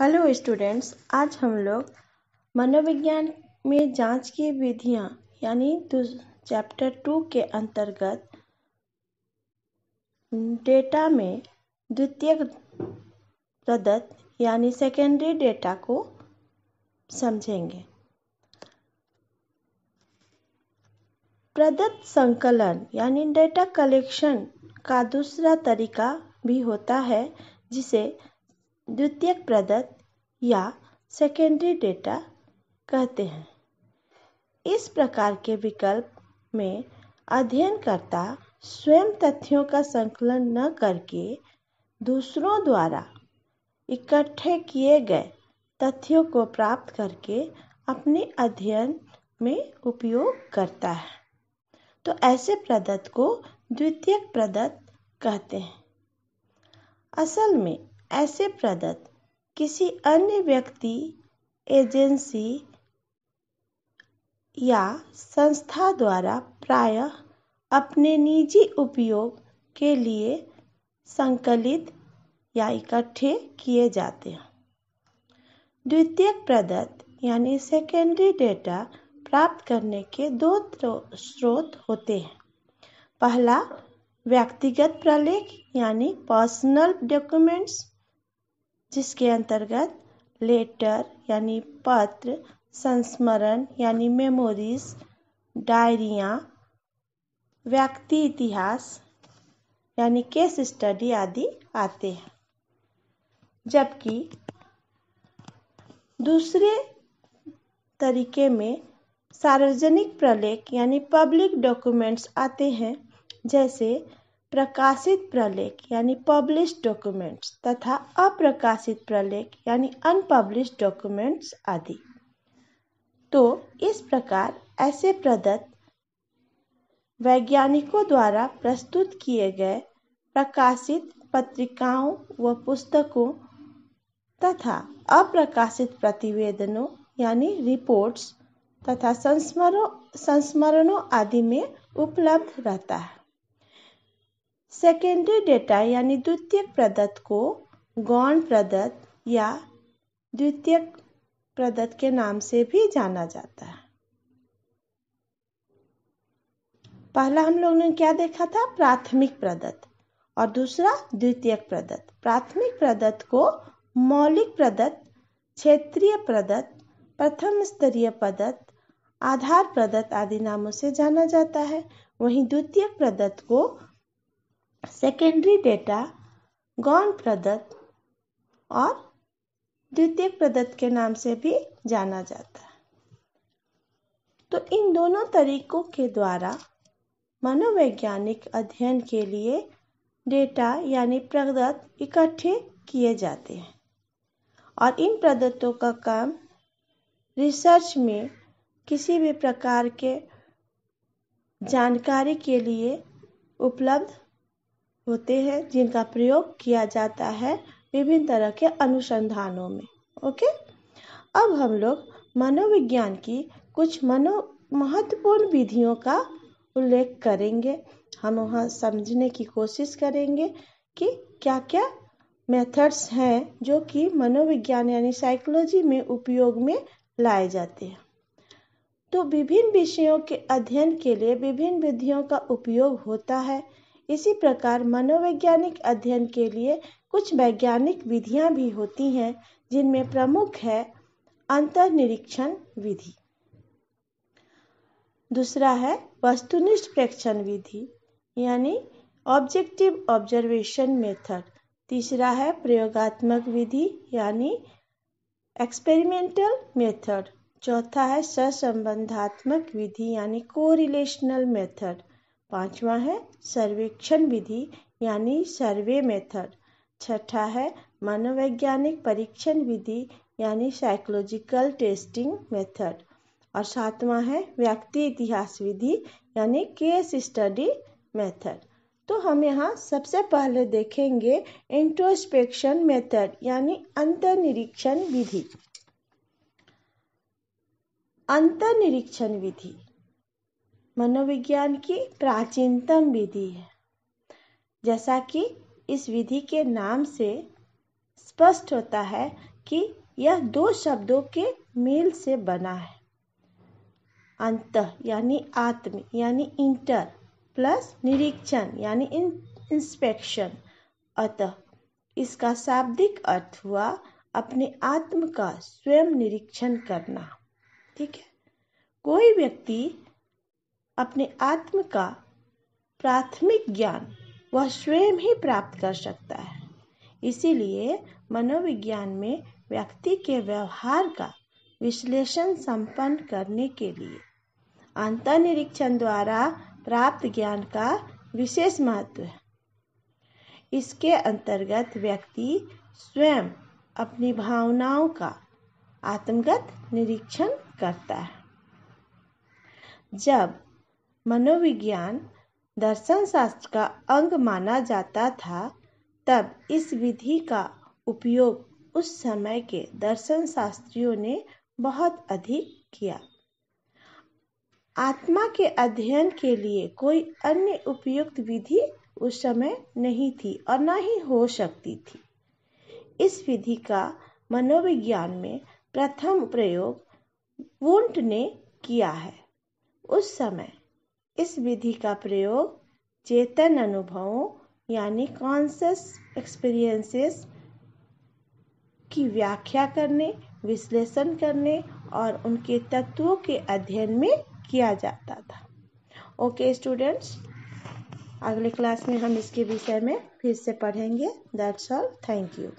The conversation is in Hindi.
हेलो स्टूडेंट्स, आज हम लोग मनोविज्ञान में जाँच की विधियाँ, यानी चैप्टर टू के अंतर्गत डेटा में द्वितीय प्रदत्त यानी सेकेंडरी डेटा को समझेंगे। प्रदत्त संकलन, यानी डेटा कलेक्शन का दूसरा तरीका भी होता है, जिसे द्वितीयक प्रदत्त या सेकेंडरी डेटा कहते हैं। इस प्रकार के विकल्प में अध्ययनकर्ता स्वयं तथ्यों का संकलन न करके दूसरों द्वारा इकट्ठे किए गए तथ्यों को प्राप्त करके अपने अध्ययन में उपयोग करता है। तो ऐसे प्रदत्त को द्वितीयक प्रदत्त कहते हैं। असल में ऐसे प्रदत्त किसी अन्य व्यक्ति, एजेंसी या संस्था द्वारा प्रायः अपने निजी उपयोग के लिए संकलित या इकट्ठे किए जाते हैं। द्वितीयक प्रदत्त यानी सेकेंडरी डेटा प्राप्त करने के दो स्रोत होते हैं। पहला, व्यक्तिगत प्रलेख यानी पर्सनल डॉक्यूमेंट्स जिसके अंतर्गत लेटर यानी पत्र, संस्मरण यानी मेमोरीज, डायरिया, व्यक्ति इतिहास यानी केस स्टडी आदि आते हैं। जबकि दूसरे तरीके में सार्वजनिक प्रलेख यानी पब्लिक डॉक्यूमेंट्स आते हैं, जैसे प्रकाशित प्रलेख, यानी पब्लिश डॉक्यूमेंट्स तथा अप्रकाशित प्रलेख, यानी अनपब्लिश डॉक्यूमेंट्स आदि। तो इस प्रकार ऐसे प्रदत्त वैज्ञानिकों द्वारा प्रस्तुत किए गए प्रकाशित पत्रिकाओं व पुस्तकों तथा अप्रकाशित प्रतिवेदनों, यानी रिपोर्ट्स तथा संस्मरणों संस्मरणों आदि में उपलब्ध रहता है। सेकेंडरी डेटा यानी द्वितीय प्रदत्त को गौण प्रदत्त या द्वितीय प्रदत्त के नाम से भी जाना जाता है। पहला हम लोगों ने क्या देखा था? प्राथमिक प्रदत्त और दूसरा द्वितीय प्रदत्त। प्राथमिक प्रदत्त को मौलिक प्रदत्त, क्षेत्रीय प्रदत्त, प्रथम स्तरीय प्रदत्त, आधार प्रदत्त आदि नामों से जाना जाता है। वहीं द्वितीय प्रदत्त को सेकेंडरी डेटा गौण प्रदत्त और द्वितीय प्रदत्त के नाम से भी जाना जाता है। तो इन दोनों तरीकों के द्वारा मनोवैज्ञानिक अध्ययन के लिए डेटा यानी प्रदत्त इकट्ठे किए जाते हैं। और इन प्रदत्तों का काम रिसर्च में किसी भी प्रकार के जानकारी के लिए उपलब्ध होते हैं, जिनका प्रयोग किया जाता है विभिन्न तरह के अनुसंधानों में। ओके? अब हम लोग मनोविज्ञान की कुछ मनो, महत्वपूर्ण विधियों का उल्लेख करेंगे। हम वहाँ समझने की कोशिश करेंगे कि क्या क्या मेथड्स हैं जो कि मनोविज्ञान यानी साइकोलॉजी में उपयोग में लाए जाते हैं। तो विभिन्न विषयों के अध्ययन के लिए विभिन्न विधियों का उपयोग होता है। इसी प्रकार मनोवैज्ञानिक अध्ययन के लिए कुछ वैज्ञानिक विधियाँ भी होती हैं, जिनमें प्रमुख है अंतर्निरीक्षण विधि। दूसरा है वस्तुनिष्ठ प्रेक्षण विधि, यानी ऑब्जेक्टिव ऑब्जर्वेशन मेथड। तीसरा है प्रयोगात्मक विधि, यानी एक्सपेरिमेंटल मेथड। चौथा है सहसंबंधात्मक विधि, यानी कोरिलेशनल मेथड। पांचवा है सर्वेक्षण विधि, यानी सर्वे मेथड। छठा है मनोवैज्ञानिक परीक्षण विधि, यानी साइकोलॉजिकल टेस्टिंग मेथड और सातवां है व्यक्ति इतिहास विधि, यानी केस स्टडी मेथड तो हम यहाँ सबसे पहले देखेंगे इंट्रोस्पेक्शन मेथड यानी अंतर्निरीक्षण विधि। अंतर्निरीक्षण विधि। मनोविज्ञान की प्राचीनतम विधि है। जैसा कि इस विधि के नाम से स्पष्ट होता है कि यह दो शब्दों के मेल से बना है। अंत यानी आत्म यानी इंटर प्लस निरीक्षण यानी इंस्पेक्शन अतः इसका शाब्दिक अर्थ हुआ अपने आत्म का स्वयं निरीक्षण करना। ठीक है? कोई व्यक्ति अपने आत्म का प्राथमिक ज्ञान वह स्वयं ही प्राप्त कर सकता है। इसीलिए मनोविज्ञान में व्यक्ति के व्यवहार का विश्लेषण संपन्न करने के लिए अंतनिरीक्षण द्वारा प्राप्त ज्ञान का विशेष महत्व है। इसके अंतर्गत व्यक्ति स्वयं अपनी भावनाओं का आत्मगत निरीक्षण करता है। जब मनोविज्ञान दर्शन शास्त्र का अंग माना जाता था, तब इस विधि का उपयोग उस समय के दर्शन शास्त्रियों ने बहुत अधिक किया। आत्मा के अध्ययन के लिए कोई अन्य उपयुक्त विधि उस समय नहीं थी और न ही हो सकती थी। इस विधि का मनोविज्ञान में प्रथम प्रयोग वुंट ने किया है। उस समय इस विधि का प्रयोग चेतन अनुभवों, यानी कॉन्सियस एक्सपीरियंसेस की व्याख्या करने, विश्लेषण करने और उनके तत्वों के अध्ययन में किया जाता था। ओके स्टूडेंट्स अगले क्लास में हम इसके विषय में फिर से पढ़ेंगे। That's all thank you